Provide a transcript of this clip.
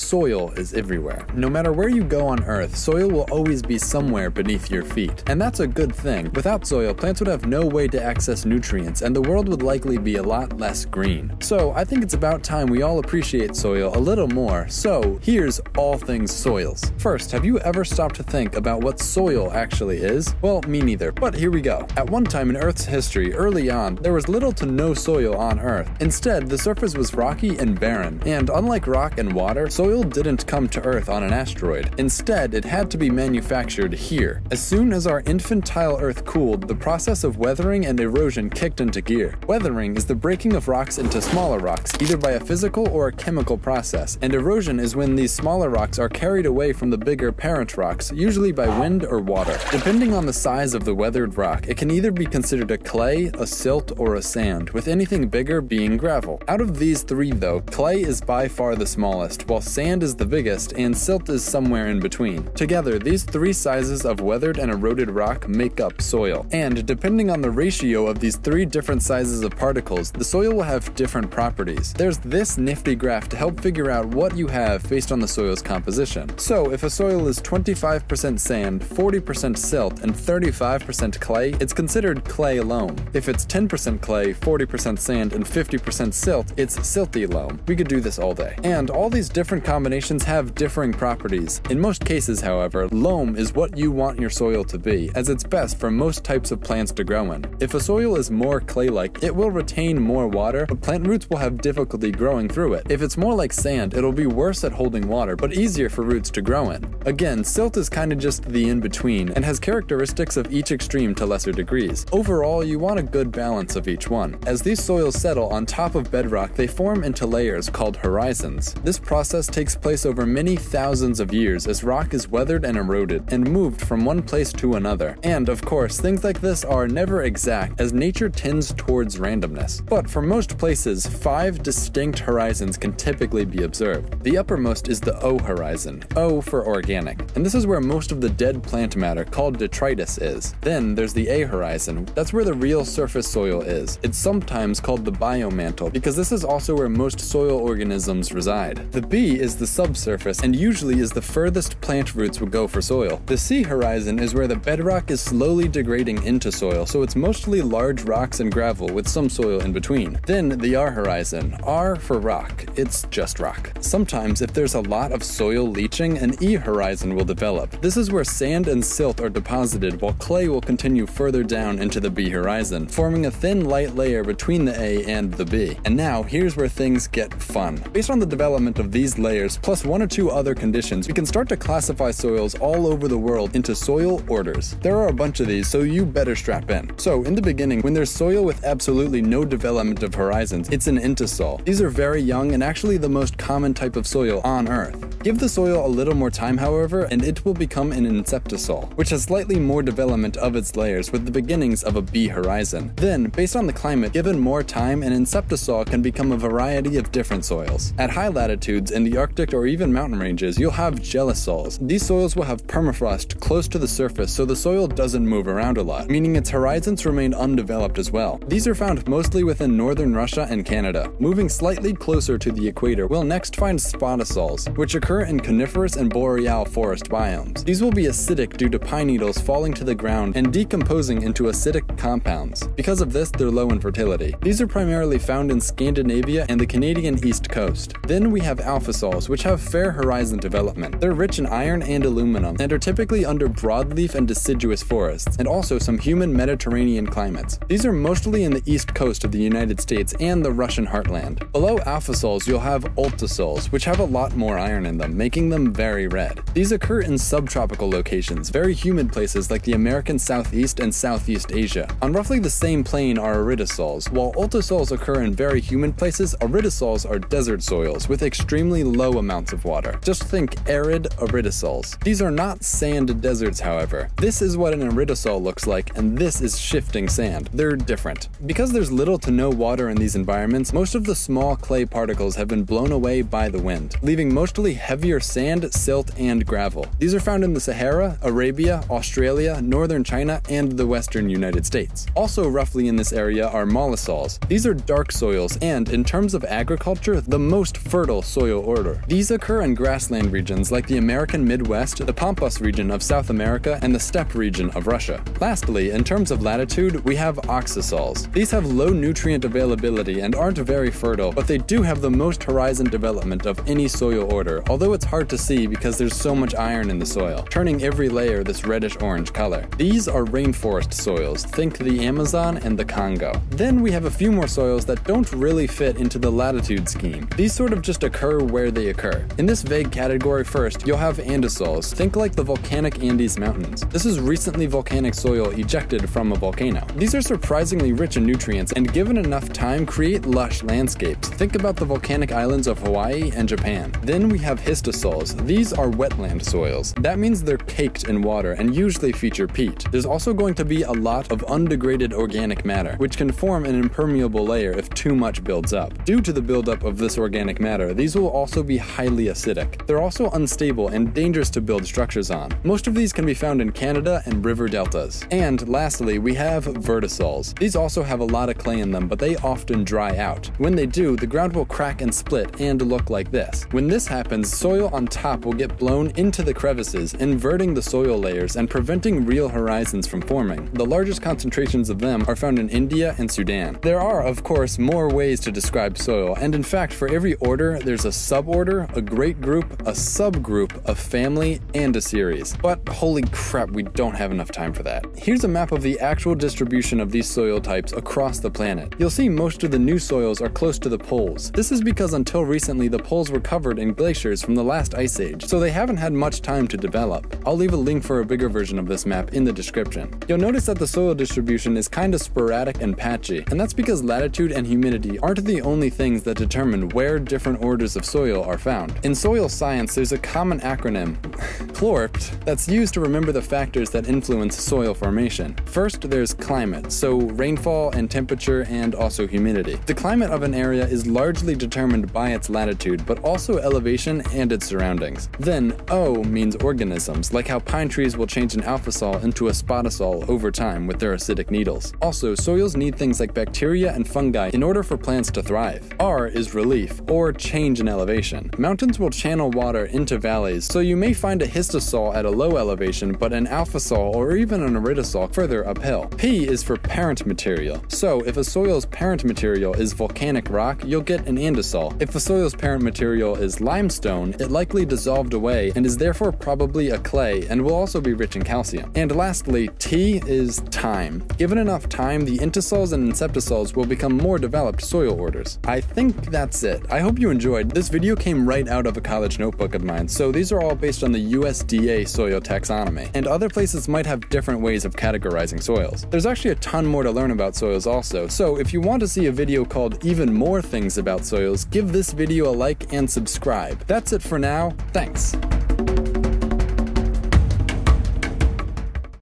soil is everywhere. No matter where you go on Earth, soil will always be somewhere beneath your feet. And that's a good thing. Without soil, plants would have no way to access nutrients, and the world would likely be a lot less green. So I think it's about time we all appreciate soil a little more. So here's all things soils. First, have you ever stopped to think about what soil actually is? Well, me neither, but here we go. At one time in Earth's history, early on, there was little to no soil on Earth. Instead, the surface was rocky and barren, and unlike rock and water, soil didn't come to Earth on an asteroid. Instead, it had to be manufactured here. As soon as our infantile Earth cooled, the process of weathering and erosion kicked into gear. Weathering is the breaking of rocks into smaller rocks, either by a physical or a chemical process, and erosion is when these smaller rocks are carried away from the bigger parent rocks, usually by wind or water. Depending on the size of the weathered rock, it can either be considered a clay, a silt, or a sand, with anything bigger being gravel. Out of these three, though, clay is by far the smallest, while sand is the biggest, and silt is somewhere in between. Together, these three sizes of weathered and eroded rock make up soil. And depending on the ratio of these three different sizes of particles, the soil will have different properties. There's this nifty graph to help figure out what you have based on the soil's composition. So, if a soil is 25% sand, 40% silt, and 35% clay, it's considered clay loam. If it's 10% clay, 40% sand, and 50% silt, it's silty loam. We could do this all day. And all these different combinations have differing properties. In most cases, however, loam is what you want your soil to be, as it's best for most types of plants to grow in. If a soil is more clay-like, it will retain more water, but plant roots will have difficulty growing through it. If it's more like sand, it'll be worse at holding water, but easier for roots to grow in. Again, silt is kinda just the in-between, and has characteristics of each extreme to lesser degrees. Overall, you want a good balance of each one. As these soils settle on top of bedrock, they form into layers called horizons. This process takes place over many thousands of years as rock is weathered and eroded, and moved from one place to another. And of course, things like this are never exact, as nature tends towards randomness. But for most places, five distinct horizons can typically be observed. The uppermost is the O horizon, O for organic, and this is where most of the dead plant matter called detritus is. Then there's the A horizon, that's where the real surface soil is. It's sometimes called the biomantle because this is also where most soil organisms reside. The B is the subsurface and usually is the furthest plant roots would go for soil. The C horizon is where the bedrock is slowly degrading into soil, so it's mostly large rocks and gravel with some soil in between. Then the R horizon, R for rock, it's just rock. Sometimes if there's a lot of soil leaching, an E horizon will develop. This is where sand and silt are deposited while clay will continue further down into the B horizon, forming a thin light layer between the A and the B. And now here's where things get fun. Based on the development of these layers, plus one or two other conditions, we can start to classify soils all over the world into soil orders. There are a bunch of these, so you better strap in. So in the beginning, when there's soil with absolutely no development of horizons, it's an entisol. These are very young and actually the most common type of soil on Earth. Give the soil a little more time, however, and it will become an inceptisol, which has slightly more development of its layers with the beginnings of a B horizon. Then, based on the climate, given more time, an inceptisol can become a variety of different soils. At high latitudes in the Arctic or even mountain ranges, you'll have gelisols. These soils will have permafrost close to the surface so the soil doesn't move around a lot, meaning its horizons remain undeveloped as well. These are found mostly within northern Russia and Canada. Moving slightly closer to the equator, we'll next find spodosols, which occur in coniferous and boreal forest biomes. These will be acidic due to pine needles falling to the ground and decomposing into acidic compounds. Because of this, they're low in fertility. These are primarily found in Scandinavia and the Canadian east coast. Then we have alfisols, which have fair horizon development. They're rich in iron and aluminum, and are typically under broadleaf and deciduous forests, and also some humid Mediterranean climates. These are mostly in the east coast of the United States and the Russian heartland. Below alfisols, you'll have ultisols, which have a lot more iron in them, making them very red. These occur in subtropical locations, very humid places like the American Southeast and Southeast Asia. On roughly the same plane are aridisols. While ultisols occur in very humid places, aridisols are desert soils with extremely low amounts of water. Just think arid aridisols. These are not sand deserts, however. This is what an aridisol looks like, and this is shifting sand. They're different. Because there's little to no water in these environments, most of the small clay particles have been blown away by the wind, leaving mostly heavier sand, silt, and gravel. These are found in the Sahara, Arabia, Australia, northern China, and the western United States. Also roughly in this area are mollisols. These are dark soils and, in terms of agriculture, the most fertile soil order. Order. These occur in grassland regions like the American Midwest, the Pampas region of South America, and the steppe region of Russia. Lastly, in terms of latitude, we have oxisols. These have low nutrient availability and aren't very fertile, but they do have the most horizon development of any soil order, although it's hard to see because there's so much iron in the soil, turning every layer this reddish-orange color. These are rainforest soils, think the Amazon and the Congo. Then we have a few more soils that don't really fit into the latitude scheme. These sort of just occur where they occur. In this vague category first, you'll have andisols, think like the volcanic Andes Mountains. This is recently volcanic soil ejected from a volcano. These are surprisingly rich in nutrients and given enough time create lush landscapes. Think about the volcanic islands of Hawaii and Japan. Then we have histosols. These are wetland soils. That means they're caked in water and usually feature peat. There's also going to be a lot of undegraded organic matter, which can form an impermeable layer if too much builds up. Due to the buildup of this organic matter, these will also be highly acidic. They're also unstable and dangerous to build structures on. Most of these can be found in Canada and river deltas. And lastly, we have vertisols. These also have a lot of clay in them, but they often dry out. When they do, the ground will crack and split and look like this. When this happens, soil on top will get blown into the crevices, inverting the soil layers and preventing real horizons from forming. The largest concentrations of them are found in India and Sudan. There are, of course, more ways to describe soil, and in fact, for every order, there's a suborder, a great group, a subgroup, a family, and a series. But holy crap, we don't have enough time for that. Here's a map of the actual distribution of these soil types across the planet. You'll see most of the new soils are close to the poles. This is because until recently the poles were covered in glaciers from the last ice age, so they haven't had much time to develop. I'll leave a link for a bigger version of this map in the description. You'll notice that the soil distribution is kinda sporadic and patchy, and that's because latitude and humidity aren't the only things that determine where different orders of soil are found. In soil science, there's a common acronym, CLORPT, that's used to remember the factors that influence soil formation. First, there's climate, so rainfall and temperature and also humidity. The climate of an area is largely determined by its latitude, but also elevation and its surroundings. Then, O means organisms, like how pine trees will change an alfisol into a spodosol over time with their acidic needles. Also, soils need things like bacteria and fungi in order for plants to thrive. R is relief, or change in elevation. Mountains will channel water into valleys, so you may find a histosol at a low elevation, but an alfisol or even an aridisol further uphill. P is for parent material. So, if a soil's parent material is volcanic rock, you'll get an andisol. If a soil's parent material is limestone, it likely dissolved away and is therefore probably a clay and will also be rich in calcium. And lastly, T is time. Given enough time, the entisols and inceptisols will become more developed soil orders. I think that's it. I hope you enjoyed. This video came right out of a college notebook of mine, so these are all based on the USDA soil taxonomy, and other places might have different ways of categorizing soils. There's actually a ton more to learn about soils also, so if you want to see a video called Even More Things About Soils, give this video a like and subscribe. That's it for now, thanks.